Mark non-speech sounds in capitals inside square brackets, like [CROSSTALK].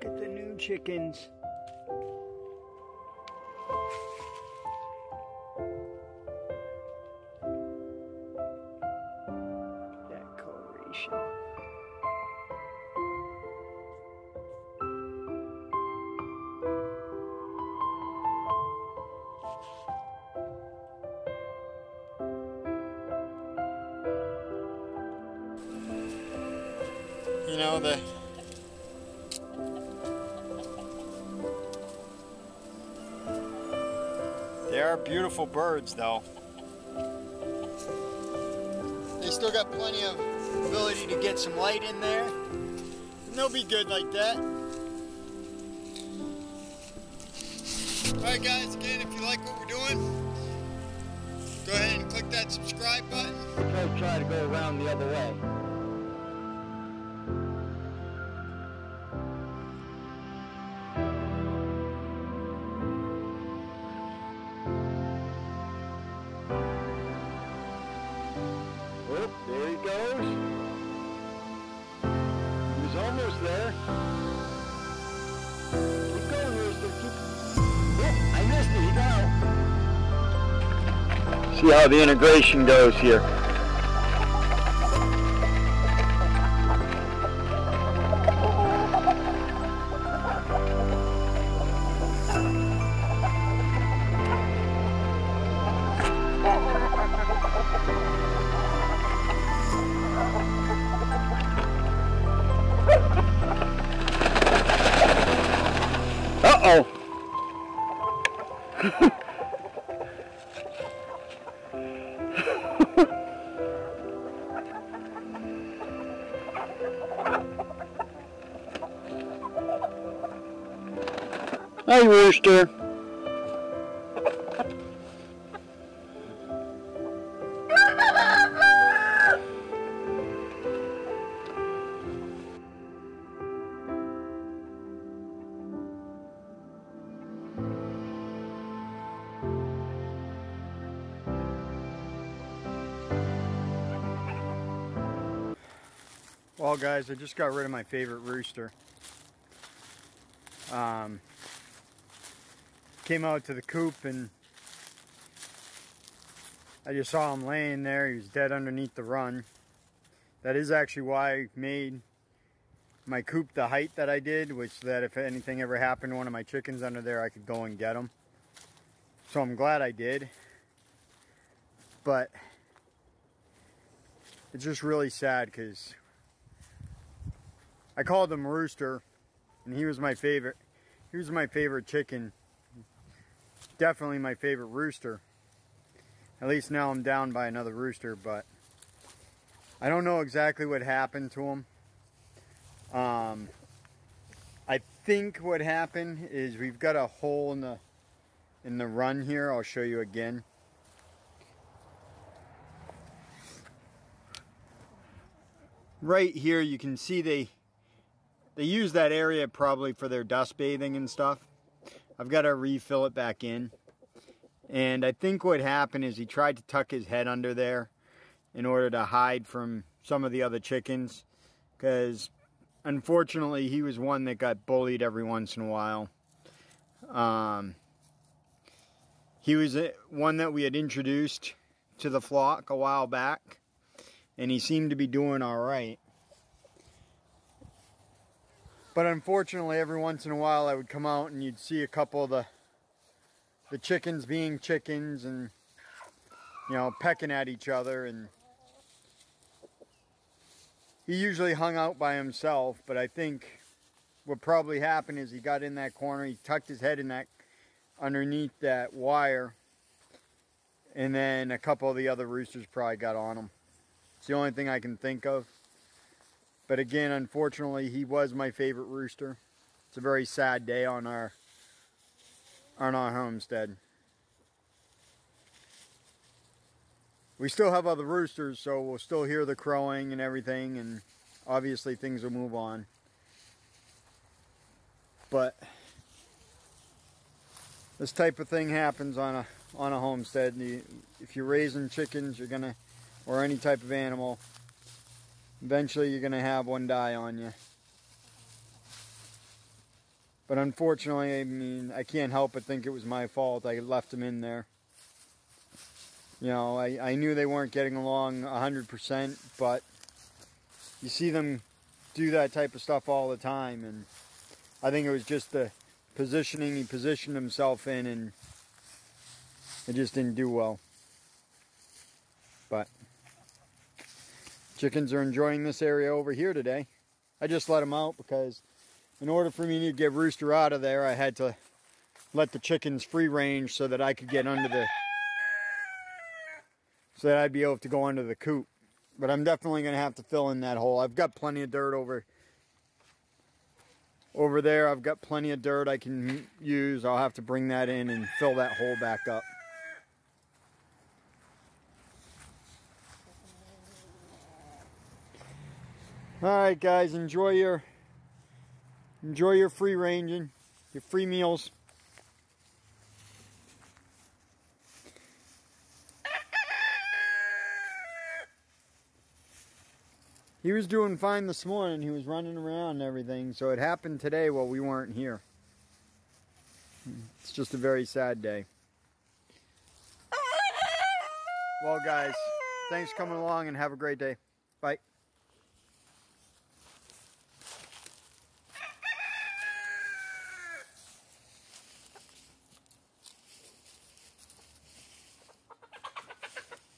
Look at the new chickens. That. You know, the They are beautiful birds though. They still got plenty of ability to get some light in there. And they'll be good like that. Alright guys, again, if you like what we're doing, go ahead and click that subscribe button. Try, try to go around the other way. Oh, there he goes. He's almost there. Keep going, Rooster. Keep. Oh, I missed it. He got out. See how the integration goes here. Uh-oh. [LAUGHS] Hi, Rooster. Well, guys, I just got rid of my favorite rooster. Um, came out to the coop and I just saw him laying there. He was dead underneath the run. That is actually why I made my coop the height that I did, which that if anything ever happened to one of my chickens under there, I could go and get them. So I'm glad I did. But it's just really sad because I called him Rooster, and he was my favorite. He was my favorite chicken. Definitely my favorite rooster. At least now I'm down by another rooster, but I don't know exactly what happened to him. Um, I think what happened is we've got a hole in the in the run here. I'll show you again. Right here, you can see they they use that area probably for their dust bathing and stuff. I've got to refill it back in. And I think what happened is he tried to tuck his head under there in order to hide from some of the other chickens. Because unfortunately he was one that got bullied every once in a while. Um, he was one that we had introduced to the flock a while back. And he seemed to be doing alright. But unfortunately, every once in a while I would come out and you'd see a couple of the the chickens being chickens and you know pecking at each other and he usually hung out by himself but I think what probably happened is he got in that corner he tucked his head in that underneath that wire and then a couple of the other roosters probably got on him. It's the only thing I can think of but again, unfortunately, he was my favorite rooster. It's a very sad day on our on our homestead. We still have other roosters, so we'll still hear the crowing and everything, and obviously things will move on. But this type of thing happens on a on a homestead. If you're raising chickens, you're gonna, or any type of animal, Eventually you're going to have one die on you. But unfortunately, I mean, I can't help but think it was my fault. I left them in there. You know, I, I knew they weren't getting along 100%, but you see them do that type of stuff all the time. And I think it was just the positioning he positioned himself in, and it just didn't do well. But chickens are enjoying this area over here today. I just let them out because in order for me to get Rooster out of there, I had to let the chickens free range so that I could get under the, so that I'd be able to go under the coop. But I'm definitely going to have to fill in that hole. I've got plenty of dirt over, over there. I've got plenty of dirt I can use. I'll have to bring that in and fill that hole back up. All right, guys, enjoy your enjoy your free ranging, your free meals. He was doing fine this morning. He was running around and everything. So it happened today while we weren't here. It's just a very sad day. Well, guys, thanks for coming along and have a great day. Bye.